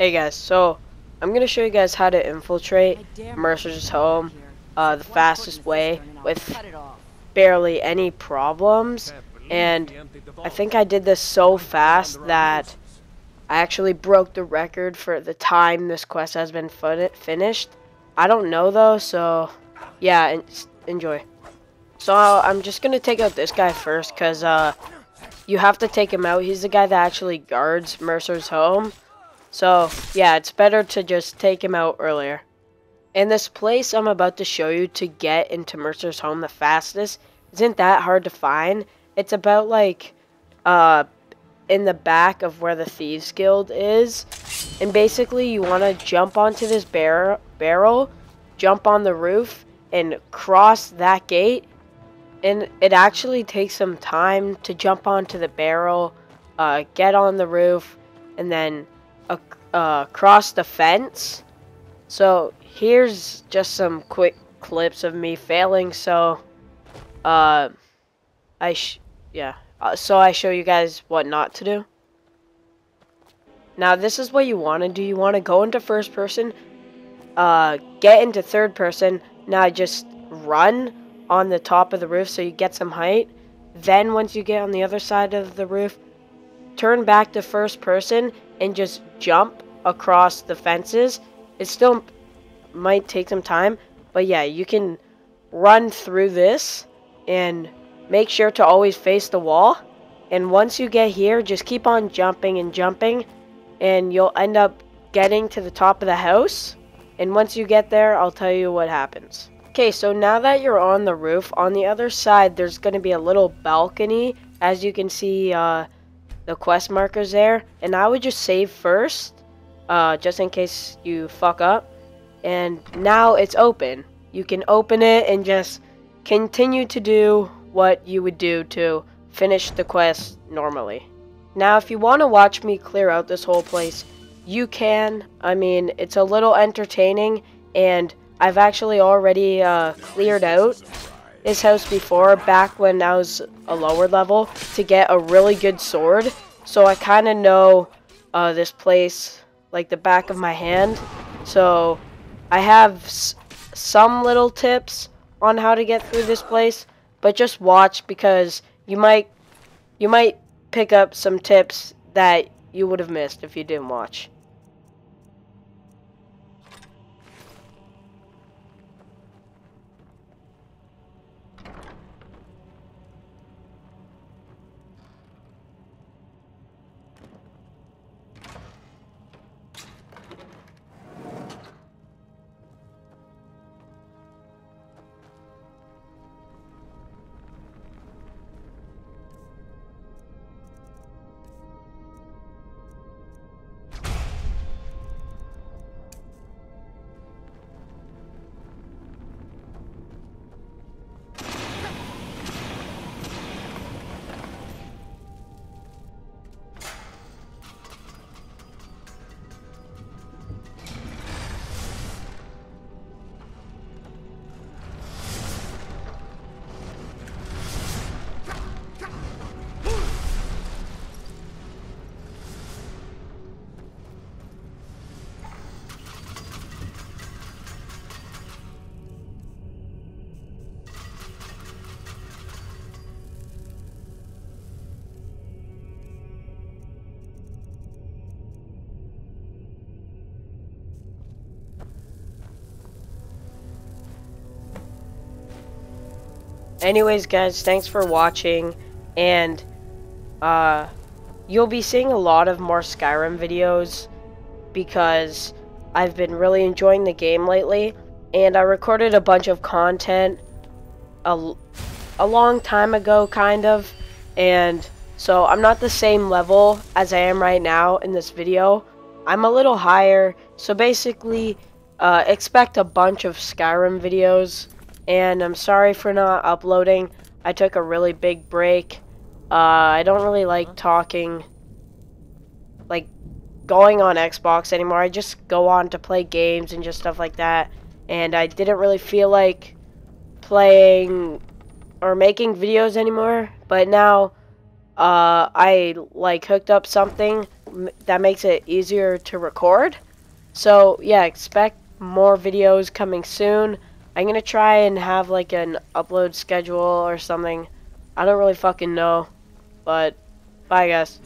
Hey guys, so I'm gonna show you guys how to infiltrate Mercer's home uh, the fastest way with barely any problems and I think I did this so fast that I actually broke the record for the time this quest has been finished. I don't know though, so yeah, enjoy. So I'm just gonna take out this guy first because uh, you have to take him out. He's the guy that actually guards Mercer's home. So, yeah, it's better to just take him out earlier. And this place I'm about to show you to get into Mercer's home the fastest isn't that hard to find. It's about, like, uh, in the back of where the Thieves Guild is. And basically, you want to jump onto this bar barrel, jump on the roof, and cross that gate. And it actually takes some time to jump onto the barrel, uh, get on the roof, and then across the fence. So here's just some quick clips of me failing. So, uh, I yeah. Uh, so I show you guys what not to do. Now this is what you want to do. You want to go into first person, uh, get into third person. Now just run on the top of the roof so you get some height. Then once you get on the other side of the roof, turn back to first person and just jump across the fences. It still might take some time, but yeah, you can run through this and make sure to always face the wall. And once you get here, just keep on jumping and jumping, and you'll end up getting to the top of the house. And once you get there, I'll tell you what happens. Okay, so now that you're on the roof, on the other side, there's going to be a little balcony. As you can see, uh, the quest markers there. And I would just save first uh, just in case you fuck up. And now it's open. You can open it and just continue to do what you would do to finish the quest normally. Now, if you want to watch me clear out this whole place, you can. I mean, it's a little entertaining, and I've actually already uh, cleared out this house before, back when I was a lower level, to get a really good sword. So I kind of know uh, this place like the back of my hand. So I have some little tips on how to get through this place, but just watch because you might you might pick up some tips that you would have missed if you didn't watch. Anyways guys thanks for watching and uh you'll be seeing a lot of more Skyrim videos because I've been really enjoying the game lately and I recorded a bunch of content a, a long time ago kind of and so I'm not the same level as I am right now in this video. I'm a little higher so basically uh, expect a bunch of Skyrim videos and I'm sorry for not uploading. I took a really big break. Uh, I don't really like talking, like, going on Xbox anymore. I just go on to play games and just stuff like that. And I didn't really feel like playing or making videos anymore. But now, uh, I, like, hooked up something that makes it easier to record. So yeah, expect more videos coming soon. I'm gonna try and have like an upload schedule or something. I don't really fucking know. But bye guys.